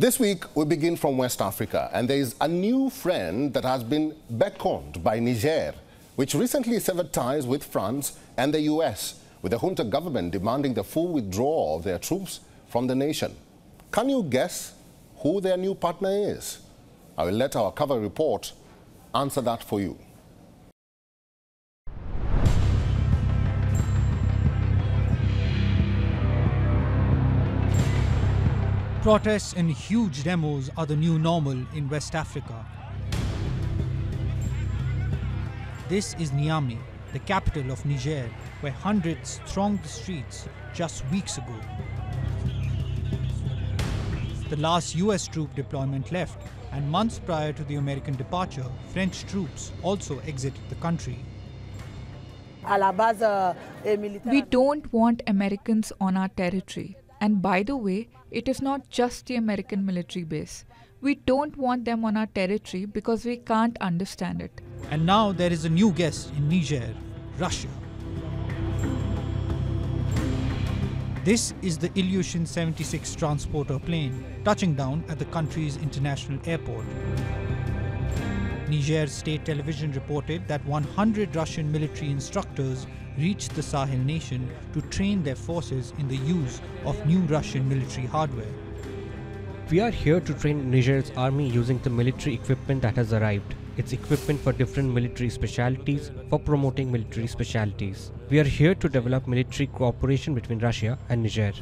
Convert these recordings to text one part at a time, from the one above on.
This week, we begin from West Africa, and there is a new friend that has been beckoned by Niger, which recently severed ties with France and the US, with the junta government demanding the full withdrawal of their troops from the nation. Can you guess who their new partner is? I will let our cover report answer that for you. Protests and huge demos are the new normal in West Africa. This is Niamey, the capital of Niger, where hundreds thronged the streets just weeks ago. The last US troop deployment left, and months prior to the American departure, French troops also exited the country. We don't want Americans on our territory. And by the way, it is not just the American military base. We don't want them on our territory because we can't understand it. And now there is a new guest in Niger, Russia. This is the Ilyushin 76 transporter plane touching down at the country's international airport. Niger state television reported that 100 Russian military instructors reached the Sahel nation to train their forces in the use of new Russian military hardware. We are here to train Niger's army using the military equipment that has arrived. It's equipment for different military specialities for promoting military specialities. We are here to develop military cooperation between Russia and Niger.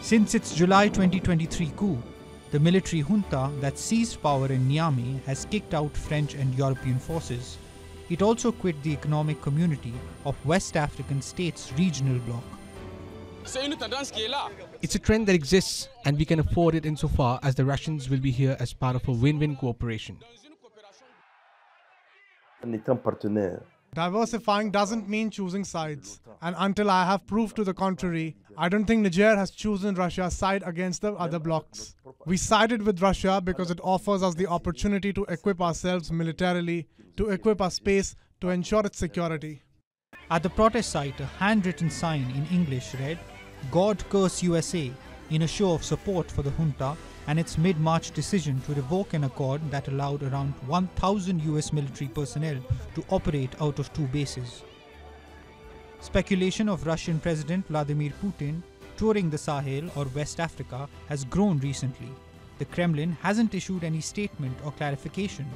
Since its July 2023 coup, the military junta that seized power in Niamey has kicked out French and European forces. It also quit the economic community of West African states regional bloc. It's a trend that exists and we can afford it insofar as the Russians will be here as part of a win-win cooperation. Diversifying doesn't mean choosing sides. And until I have proof to the contrary, I don't think Niger has chosen Russia's side against the other blocs. We sided with Russia because it offers us the opportunity to equip ourselves militarily, to equip our space, to ensure its security. At the protest site, a handwritten sign in English read, God curse USA, in a show of support for the junta and its mid March decision to revoke an accord that allowed around 1,000 US military personnel to operate out of two bases. Speculation of Russian President Vladimir Putin touring the Sahel or West Africa has grown recently. The Kremlin hasn't issued any statement or clarification.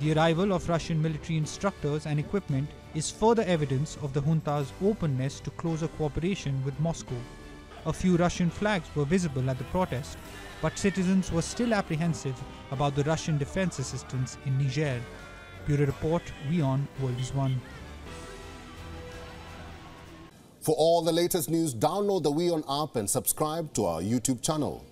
The arrival of Russian military instructors and equipment is further evidence of the junta's openness to closer cooperation with Moscow. A few Russian flags were visible at the protest, but citizens were still apprehensive about the Russian defense assistance in Niger. Bureau Report, WION, World is One. For all the latest news, download the WION app and subscribe to our YouTube channel.